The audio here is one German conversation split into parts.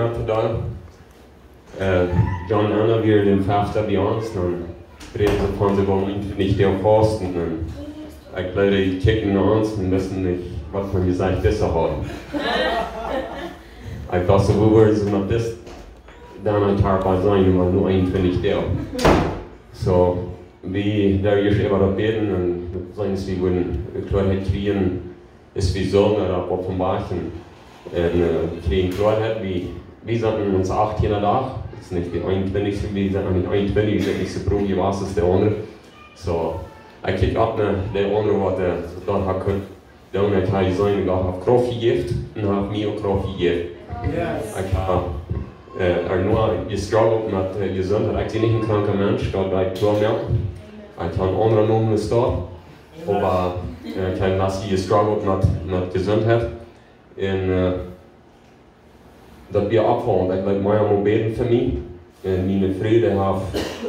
met today. Uh, John Anna weer den 5. bij ons, dan reden ze van ze gewoon nicht der Forsten. Und ich glaube, die kicken uns und wissen nicht, was man gesagt ist haben. Ich dachte, wo würden sie noch das dann ein Tag bei sein, weil nur 21 der. So, wie der ich immer da beten und sagen sie, wenn Klarheit kriegen, ist wie so, oder offenbaren, und äh, kriegen Klarheit, wie, uns 18 Tag, das ist nicht die 21, wie sagen nicht 21, ist nicht so Brüche, was ist der andere. So, ich krieg ab, ne, der andere, was der dort hat können, der andere Teil sein, ich habe Kraft gegeben und habe mir auch Kraft gegeben. Yes. Ich habe äh, er nur gestruggelt mit äh, Gesundheit. Ich bin nicht ein kranker Mensch, Gott bei klar merken. Ich habe andere Nummern dort. Aber äh, ich habe das gestruggelt mit, mit Gesundheit. Und äh, dat. Ich glaube, meine mal beten für mich. Und meine Freunde haben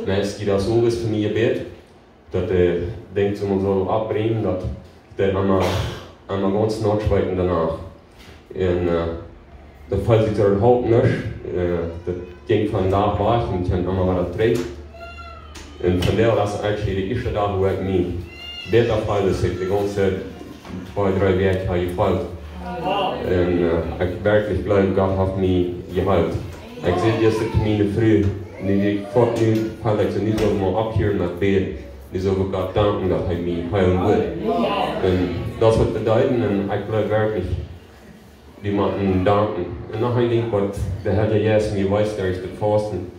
meist die das ist für mich gebet. Dat äh, denkt sie, man soll abbringen, dass der einmal, einmal ganz nachschweiten danach. Und äh, dat fällt sich er überhaupt nicht. Äh, das ging von da und ich habe immer wieder gedreht. Und von der das eigentlich die erste Tag, wo ich mich besser fall, ist ich die ganze zwei, drei Wochen habe gefallen. Und äh, ich wirklich glaube, Gott hat mich geheilt. Ich sehe jetzt meine früh, die ich fort nu fall ich so nicht so mal ab hier nach Bett, nicht so Gott danken, dass er mich heilen wird. Und das wird bedeuten, und ich glaube wirklich, die moeten danken. En nog een ding wat de Herr Jesus mir weiß, der ist der Fasten.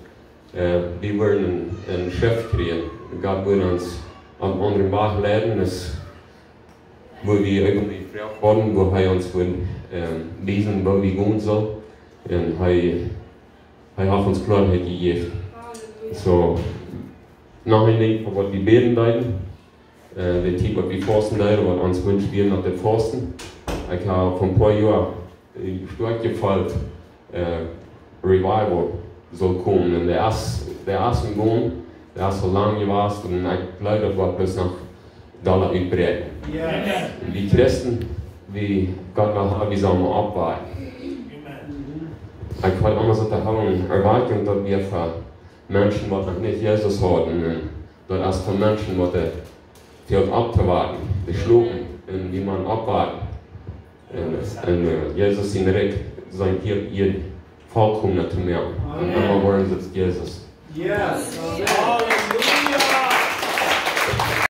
Äh, wir wollen einen, einen Chef kriegen. Gott will uns an wo wir irgendwie frei worden, wo er uns will, äh, wiesen, wo wir gehen soll. Und er, er hat uns Klarheit gegeben. So, noch ein Ding, was wir beten leiden. Äh, der Typ, was wir fasten leiden, was uns wünschen wir nach dem Fasten. Ich habe vor ein paar Jahren stark gefällt, äh, Revival der erste lange gewesen und ich glaube, das war bis nach Dollar übrig. Yes. Und die Christen, wie Gott noch hat, wie sollen wir abwarten. Ich wollte immer so da haben, Erwartung, dass wir für Menschen, die noch nicht Jesus und dass erst für Menschen, die für abzuwarten, die schlugen, und wie man abwarten. Und, und uh, Jesus in Rick sein hier ihr vollkommen zu merken. Und immer wollen sie Jesus. Yes. Hallelujah.